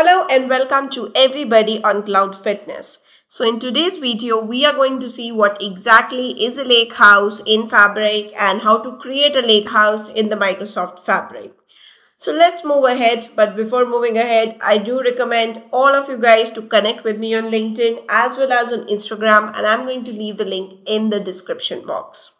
Hello and welcome to everybody on Cloud Fitness. So in today's video, we are going to see what exactly is a lake house in Fabric and how to create a lake house in the Microsoft Fabric. So let's move ahead. But before moving ahead, I do recommend all of you guys to connect with me on LinkedIn as well as on Instagram. And I'm going to leave the link in the description box.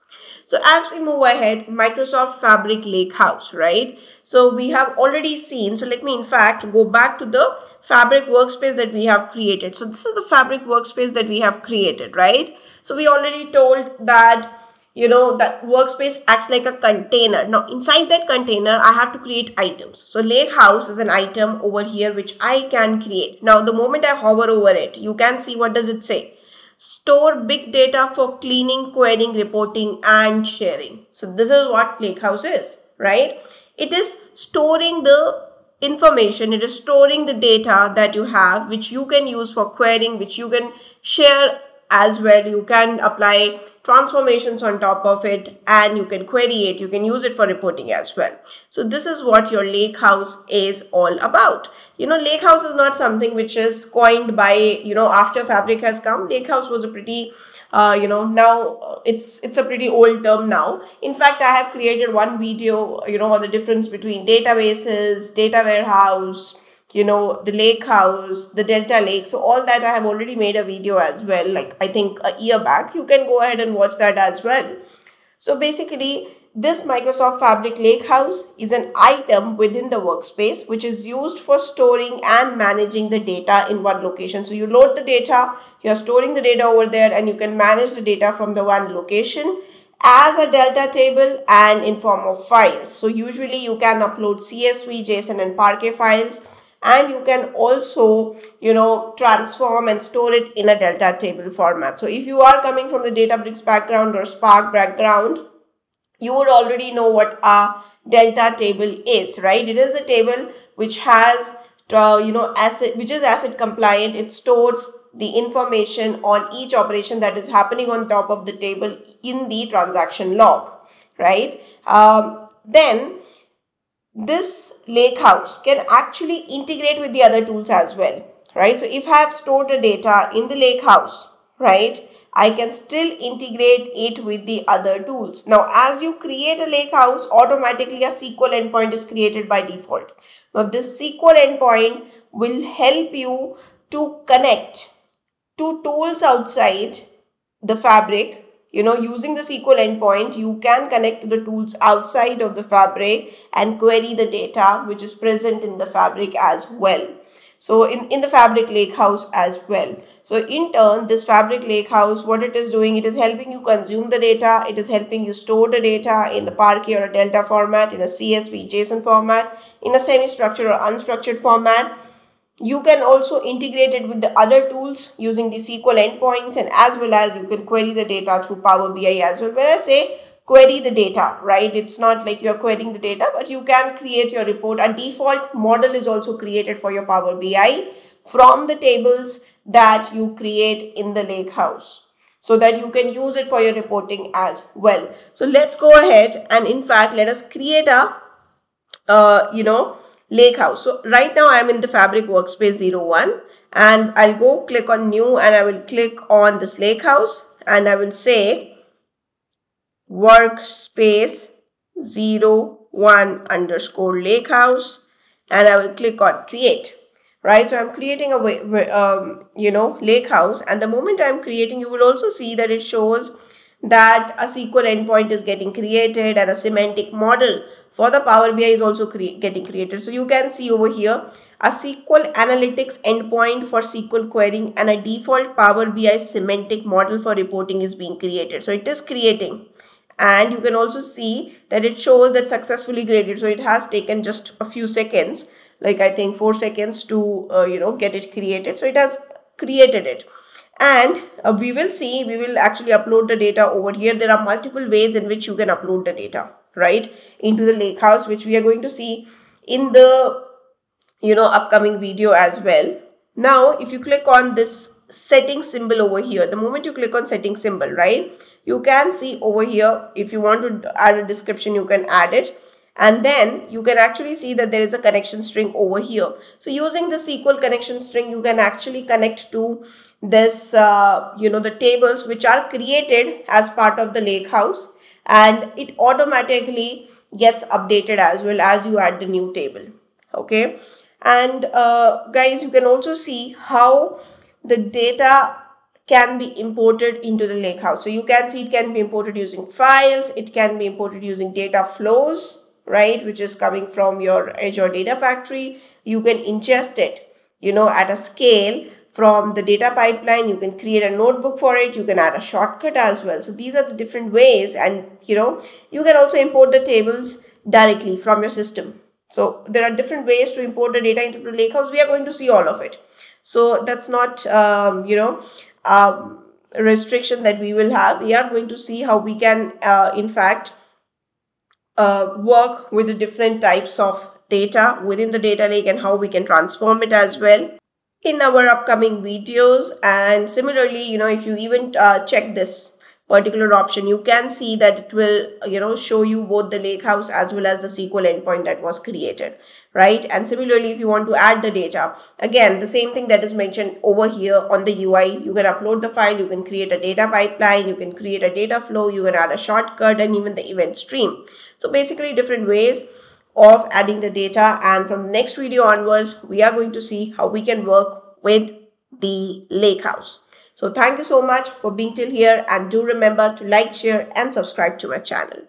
So as we move ahead, Microsoft Fabric Lakehouse, right? So we have already seen, so let me in fact go back to the Fabric workspace that we have created. So this is the Fabric workspace that we have created, right? So we already told that you know that workspace acts like a container now inside that container i have to create items so lake house is an item over here which i can create now the moment i hover over it you can see what does it say store big data for cleaning, querying, reporting, and sharing. So this is what Lakehouse is, right? It is storing the information, it is storing the data that you have, which you can use for querying, which you can share as well. You can apply transformations on top of it and you can query it. You can use it for reporting as well. So this is what your lake house is all about. You know lake house is not something which is coined by you know after fabric has come. Lake house was a pretty uh, you know now it's it's a pretty old term now. In fact i have created one video you know on the difference between databases data warehouse you know the lake house the delta lake. So all that i have already made a video as well. Like i think a year back you can go ahead and watch that as well. So basically this microsoft fabric lake house is an item within the workspace which is used for storing and managing the data in one location. So you load the data you're storing the data over there and you can manage the data from the one location as a delta table and in form of files. So usually you can upload csv json and parquet files and you can also you know transform and store it in a delta table format. So if you are coming from the databricks background or spark background you would already know what a delta table is right? It is a table which has uh, you know ACID which is ACID compliant. It stores the information on each operation that is happening on top of the table in the transaction log right? Um, then this lake house can actually integrate with the other tools as well right? So if i have stored the data in the lake house right i can still integrate it with the other tools. Now as you create a lake house automatically a sql endpoint is created by default. Now this sql endpoint will help you to connect to tools outside the fabric you know using the sql endpoint you can connect to the tools outside of the fabric and query the data which is present in the fabric as well. So in, in the fabric lakehouse as well. So in turn this fabric lakehouse what it is doing it is helping you consume the data it is helping you store the data in the parquet or a delta format in a csv json format in a semi-structured or unstructured format you can also integrate it with the other tools using the SQL endpoints and as well as you can query the data through Power BI as well. When I say query the data, right, it's not like you're querying the data, but you can create your report. A default model is also created for your Power BI from the tables that you create in the lake house so that you can use it for your reporting as well. So let's go ahead and in fact, let us create a, uh, you know, lake house. So right now I'm in the fabric workspace 01 and I'll go click on new and I will click on this lake house and I will say workspace 01 underscore lake house and I will click on create right so i'm creating a um, you know lake house and the moment i'm creating you will also see that it shows that a SQL endpoint is getting created and a semantic model for the Power BI is also cre getting created. So you can see over here a SQL analytics endpoint for SQL querying and a default Power BI semantic model for reporting is being created. So it is creating and you can also see that it shows that successfully created. So it has taken just a few seconds like I think four seconds to uh, you know get it created. So it has created it and uh, we will see we will actually upload the data over here. There are multiple ways in which you can upload the data right into the lake house which we are going to see in the you know upcoming video as well. Now if you click on this setting symbol over here the moment you click on setting symbol right you can see over here if you want to add a description you can add it and then you can actually see that there is a connection string over here. So using the SQL connection string, you can actually connect to this, uh, you know, the tables which are created as part of the lake house and it automatically gets updated as well as you add the new table. Okay. And uh, guys, you can also see how the data can be imported into the lakehouse. So you can see it can be imported using files, it can be imported using data flows, right, which is coming from your Azure Data Factory. You can ingest it, you know, at a scale from the data pipeline. You can create a notebook for it. You can add a shortcut as well. So these are the different ways and, you know, you can also import the tables directly from your system. So there are different ways to import the data into the lakehouse. We are going to see all of it. So that's not, um, you know, um, restriction that we will have. We are going to see how we can, uh, in fact, uh, work with the different types of data within the data lake and how we can transform it as well in our upcoming videos. And similarly, you know, if you even uh, check this particular option, you can see that it will, you know, show you both the lake house as well as the SQL endpoint that was created, right? And similarly, if you want to add the data, again, the same thing that is mentioned over here on the UI, you can upload the file, you can create a data pipeline, you can create a data flow, you can add a shortcut and even the event stream. So basically different ways of adding the data and from the next video onwards, we are going to see how we can work with the lake house. So thank you so much for being till here and do remember to like, share and subscribe to my channel.